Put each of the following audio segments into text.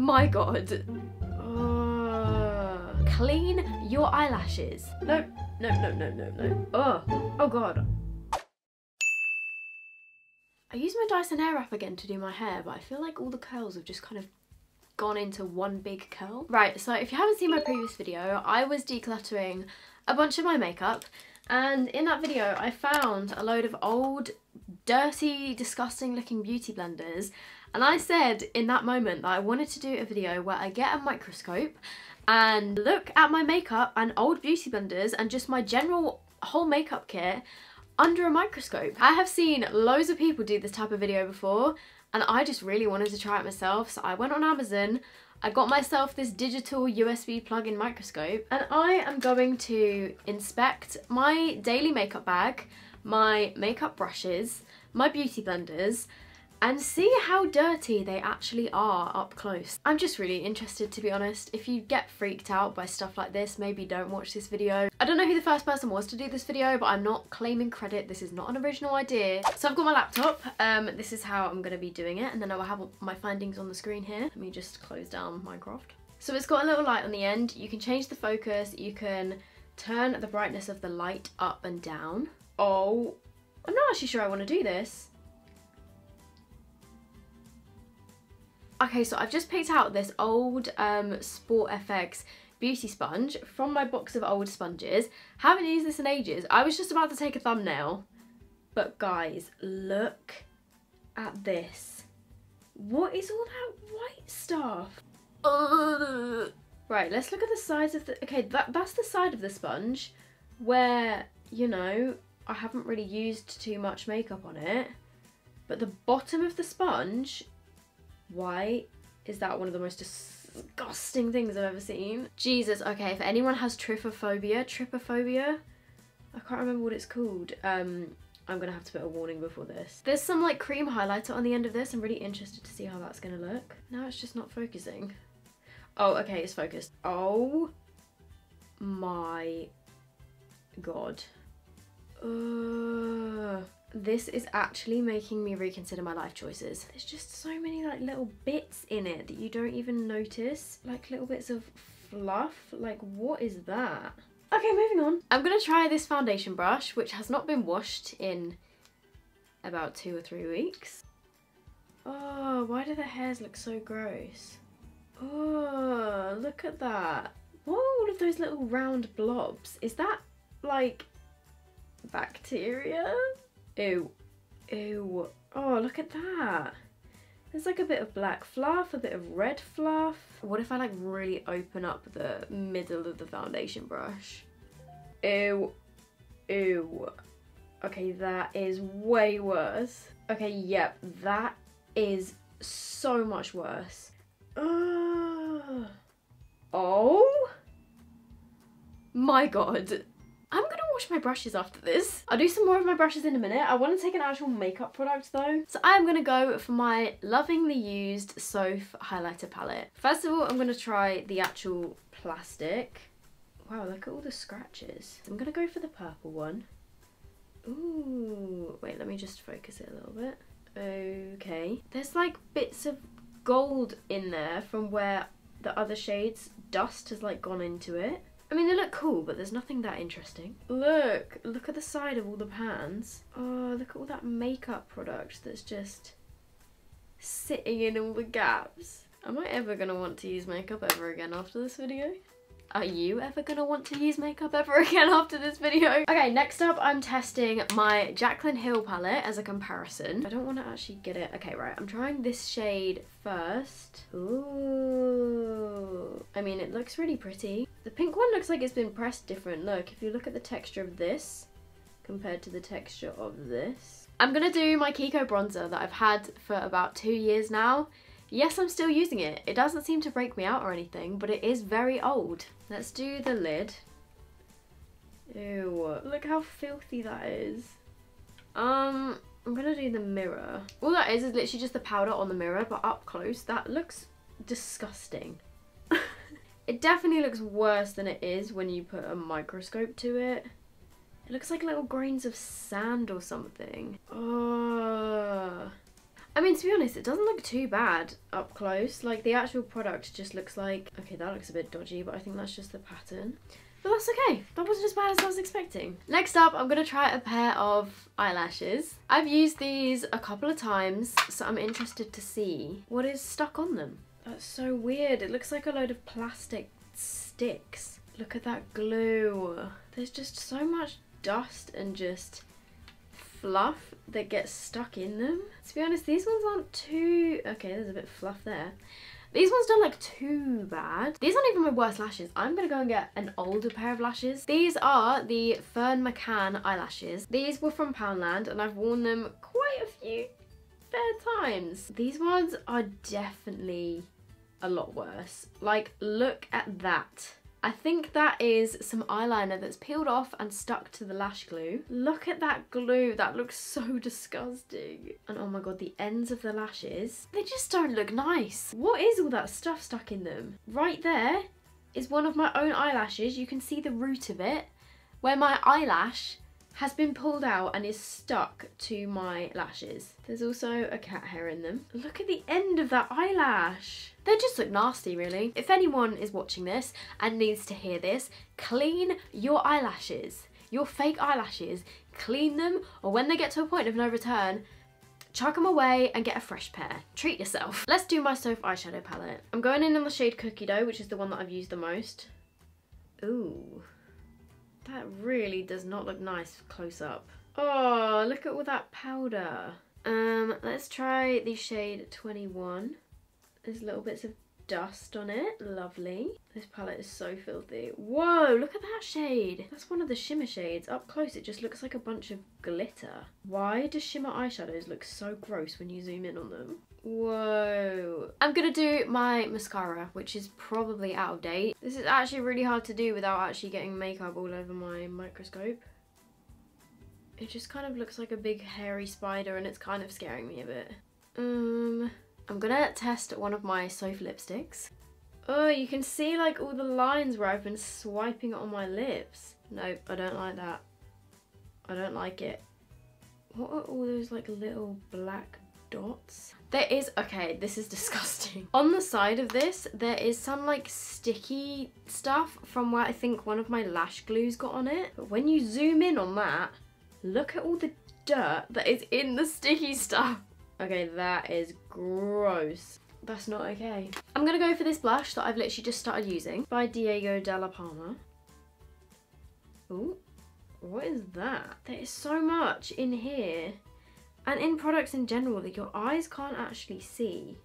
My god. Clean your eyelashes. No, no, no, no, no, no. Oh, oh god. I use my Dyson Airwrap again to do my hair, but I feel like all the curls have just kind of gone into one big curl. Right, so if you haven't seen my previous video, I was decluttering a bunch of my makeup and in that video I found a load of old, dirty, disgusting looking beauty blenders and I said in that moment that I wanted to do a video where I get a microscope and look at my makeup and old beauty blenders and just my general whole makeup kit under a microscope. I have seen loads of people do this type of video before and I just really wanted to try it myself so I went on Amazon I got myself this digital USB plug-in microscope and I am going to inspect my daily makeup bag, my makeup brushes, my beauty blenders and see how dirty they actually are up close. I'm just really interested to be honest. If you get freaked out by stuff like this, maybe don't watch this video. I don't know who the first person was to do this video, but I'm not claiming credit. This is not an original idea. So I've got my laptop. Um, this is how I'm going to be doing it. And then I will have my findings on the screen here. Let me just close down Minecraft. So it's got a little light on the end. You can change the focus. You can turn the brightness of the light up and down. Oh, I'm not actually sure I want to do this. Okay, so I've just picked out this old um, Sport FX beauty sponge from my box of old sponges. Haven't used this in ages. I was just about to take a thumbnail. But guys, look at this. What is all that white stuff? Ugh. Right, let's look at the sides of the... Okay, that, that's the side of the sponge where, you know, I haven't really used too much makeup on it. But the bottom of the sponge why is that one of the most disgusting things I've ever seen? Jesus, okay, if anyone has trypophobia, trypophobia, I can't remember what it's called. Um, I'm gonna have to put a warning before this. There's some like cream highlighter on the end of this. I'm really interested to see how that's gonna look. Now it's just not focusing. Oh, okay, it's focused. Oh my god. This is actually making me reconsider my life choices. There's just so many like little bits in it that you don't even notice. Like little bits of fluff. Like what is that? Okay, moving on. I'm gonna try this foundation brush, which has not been washed in about two or three weeks. Oh, why do the hairs look so gross? Oh, look at that. What are all of those little round blobs? Is that like bacteria? Ew. Ew. Oh, look at that. There's like a bit of black fluff, a bit of red fluff. What if I like really open up the middle of the foundation brush? Ew. Ew. Okay, that is way worse. Okay, yep, that is so much worse. Uh, oh my god. Wash my brushes after this. I'll do some more of my brushes in a minute. I want to take an actual makeup product though. So I'm gonna go for my lovingly used Soph highlighter palette. First of all, I'm gonna try the actual plastic. Wow, look at all the scratches. I'm gonna go for the purple one. Ooh, wait, let me just focus it a little bit. Okay. There's like bits of gold in there from where the other shades dust has like gone into it. I mean, they look cool, but there's nothing that interesting. Look, look at the side of all the pans. Oh, look at all that makeup product that's just sitting in all the gaps. Am I ever gonna want to use makeup ever again after this video? Are you ever gonna want to use makeup ever again after this video? Okay, next up I'm testing my Jaclyn Hill palette as a comparison. I don't want to actually get it. Okay, right, I'm trying this shade first. Ooh. I mean, it looks really pretty. The pink one looks like it's been pressed different. Look, if you look at the texture of this compared to the texture of this. I'm gonna do my Kiko bronzer that I've had for about two years now. Yes, I'm still using it. It doesn't seem to break me out or anything, but it is very old. Let's do the lid. Ew, look how filthy that is. Um, I'm gonna do the mirror. All that is is literally just the powder on the mirror, but up close, that looks disgusting. it definitely looks worse than it is when you put a microscope to it. It looks like little grains of sand or something. Oh. I mean, to be honest, it doesn't look too bad up close. Like, the actual product just looks like... Okay, that looks a bit dodgy, but I think that's just the pattern. But that's okay. That wasn't as bad as I was expecting. Next up, I'm going to try a pair of eyelashes. I've used these a couple of times, so I'm interested to see what is stuck on them. That's so weird. It looks like a load of plastic sticks. Look at that glue. There's just so much dust and just fluff that gets stuck in them. To be honest, these ones aren't too... Okay, there's a bit of fluff there. These ones don't look too bad. These aren't even my worst lashes. I'm to go and get an older pair of lashes. These are the Ferne McCann eyelashes. These were from Poundland and I've worn them quite a few fair times. These ones are definitely a lot worse. Like, look at that. I think that is some eyeliner that's peeled off and stuck to the lash glue. Look at that glue, that looks so disgusting. And oh my god, the ends of the lashes, they just don't look nice. What is all that stuff stuck in them? Right there is one of my own eyelashes. You can see the root of it, where my eyelash has been pulled out and is stuck to my lashes. There's also a cat hair in them. Look at the end of that eyelash. They just look nasty really. If anyone is watching this and needs to hear this, clean your eyelashes. Your fake eyelashes, clean them or when they get to a point of no return, chuck them away and get a fresh pair. Treat yourself. Let's do my Soph eyeshadow palette. I'm going in on the shade Cookie Dough, which is the one that I've used the most. Ooh. That really does not look nice close up. Oh, look at all that powder. Um, let's try the shade 21. There's little bits of dust on it. Lovely. This palette is so filthy. Whoa, look at that shade. That's one of the shimmer shades. Up close, it just looks like a bunch of glitter. Why do shimmer eyeshadows look so gross when you zoom in on them? Whoa. I'm gonna do my mascara, which is probably out of date. This is actually really hard to do without actually getting makeup all over my microscope. It just kind of looks like a big hairy spider and it's kind of scaring me a bit. Um, I'm gonna test one of my Soph lipsticks. Oh, you can see like all the lines where I've been swiping on my lips. Nope, I don't like that. I don't like it. What are all those like little black dots? There is, okay, this is disgusting. On the side of this, there is some like sticky stuff from where I think one of my lash glues got on it. But when you zoom in on that, look at all the dirt that is in the sticky stuff. Okay, that is gross. That's not okay. I'm gonna go for this blush that I've literally just started using by Diego Dalla Palma. Ooh, what is that? There is so much in here and in products in general that your eyes can't actually see.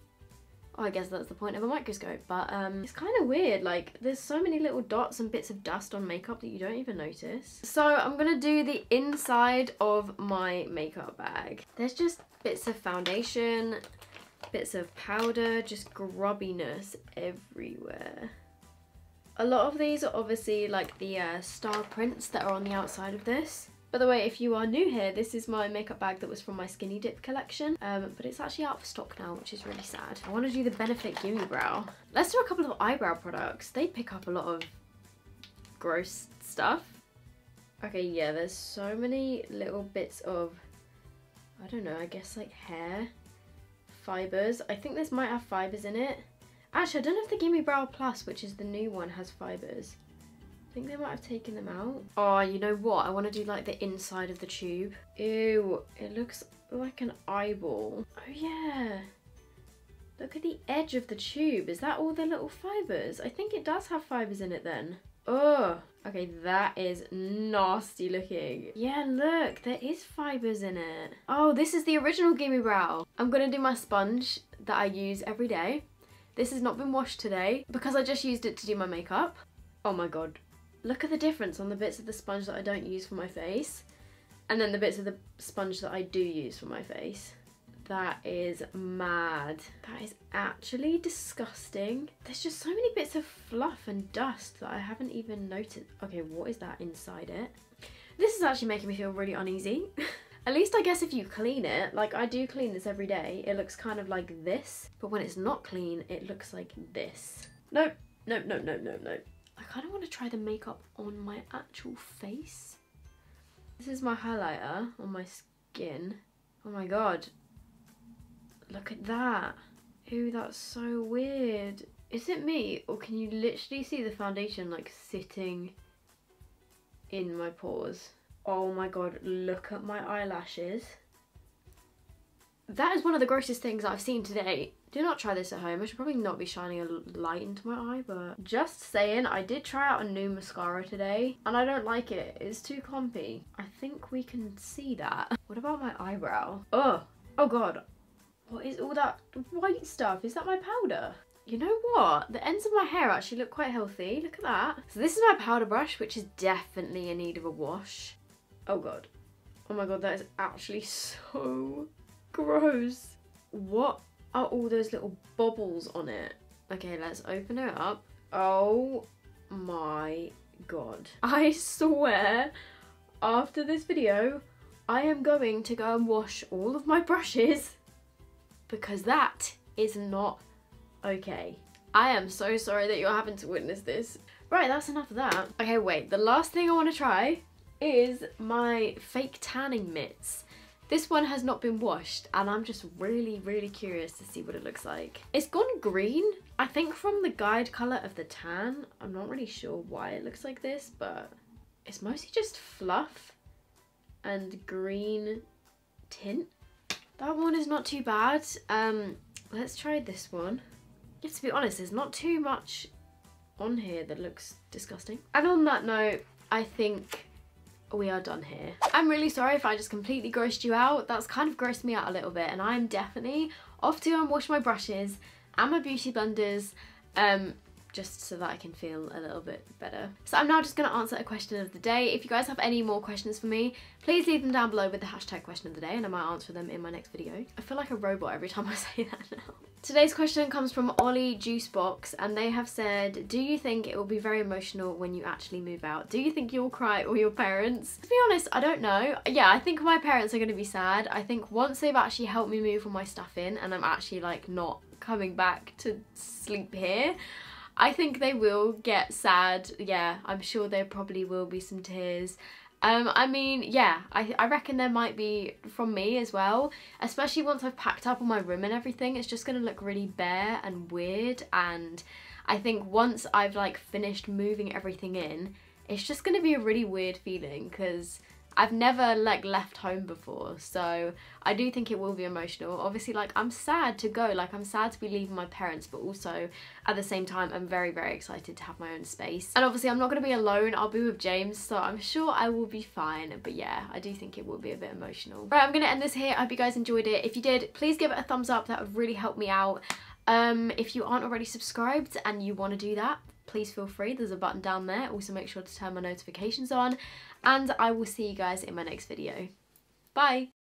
Oh, I guess that's the point of a microscope, but um, it's kind of weird. Like, there's so many little dots and bits of dust on makeup that you don't even notice. So I'm gonna do the inside of my makeup bag. There's just bits of foundation, bits of powder, just grubbiness everywhere. A lot of these are obviously like the uh, star prints that are on the outside of this. By the way, if you are new here, this is my makeup bag that was from my Skinnydip collection, um, but it's actually out of stock now, which is really sad. I want to do the Benefit Gimme Brow. Let's do a couple of eyebrow products. They pick up a lot of gross stuff. Okay, yeah, there's so many little bits of, I don't know, I guess like hair fibres. I think this might have fibres in it. Actually, I don't know if the Gimme Brow Plus, which is the new one, has fibres I think they might have taken them out. Oh, you know what? I want to do like the inside of the tube. Ew, it looks like an eyeball. Oh yeah. Look at the edge of the tube. Is that all the little fibres? I think it does have fibres in it then. Oh, okay, that is nasty looking. Yeah, look, there is fibres in it. Oh, this is the original Gimme Brow. I'm gonna do my sponge that I use every day. This has not been washed today because I just used it to do my makeup. Oh my god, look at the difference on the bits of the sponge that I don't use for my face and then the bits of the sponge that I do use for my face. That is mad. That is actually disgusting. There's just so many bits of fluff and dust that I haven't even noticed. Okay, what is that inside it? This is actually making me feel really uneasy. At least I guess if you clean it, like I do clean this every day, it looks kind of like this. But when it's not clean, it looks like this. Nope, nope, nope, nope, nope, nope. I kind of want to try the makeup on my actual face. This is my highlighter on my skin. Oh my god. Look at that. Ew, that's so weird. Is it me or can you literally see the foundation like sitting in my pores? Oh my god, look at my eyelashes. That is one of the grossest things I've seen today. Do not try this at home. I should probably not be shining a light into my eye, but just saying, I did try out a new mascara today and I don't like it. It's too clumpy. I think we can see that. What about my eyebrow? Oh, oh god. What is all that white stuff? Is that my powder? You know what? The ends of my hair actually look quite healthy. Look at that. So this is my powder brush, which is definitely in need of a wash. Oh god. Oh my god, that is actually so gross. What are all those little bubbles on it? Okay, let's open it up. Oh my god. I swear, after this video, I am going to go and wash all of my brushes because that is not okay. I am so sorry that you're having to witness this. Right, that's enough of that. Okay, wait, the last thing I want to try is my fake tanning mitts. This one has not been washed and I'm just really, really curious to see what it looks like. It's gone green, I think from the guide colour of the tan. I'm not really sure why it looks like this, but it's mostly just fluff and green tint. That one is not too bad. Um, let's try this one. To be honest, there's not too much on here that looks disgusting. And on that note, I think we are done here. I'm really sorry if I just completely grossed you out. That's kind of grossed me out a little bit and I'm definitely off to and wash my brushes and my beauty blenders um, just so that I can feel a little bit better. So I'm now just going to answer a question of the day. If you guys have any more questions for me, please leave them down below with the hashtag question of the day and I might answer them in my next video. I feel like a robot every time I say that now. Today's question comes from Ollie Juicebox and they have said, do you think it will be very emotional when you actually move out? Do you think you'll cry or your parents? To be honest, I don't know. Yeah, I think my parents are going to be sad. I think once they've actually helped me move all my stuff in and I'm actually like not coming back to sleep here, I think they will get sad. Yeah, I'm sure there probably will be some tears. Um, I mean, yeah, I, I reckon there might be from me as well, especially once I've packed up all my room and everything, it's just going to look really bare and weird and I think once I've like finished moving everything in, it's just going to be a really weird feeling because I've never like left home before so I do think it will be emotional. Obviously like I'm sad to go like I'm sad to be leaving my parents but also at the same time I'm very very excited to have my own space. And obviously I'm not going to be alone. I'll be with James so I'm sure I will be fine. But yeah I do think it will be a bit emotional. Right I'm going to end this here. I hope you guys enjoyed it. If you did please give it a thumbs up. That would really help me out. Um, if you aren't already subscribed and you want to do that please feel free there's a button down there. Also make sure to turn my notifications on and I will see you guys in my next video. Bye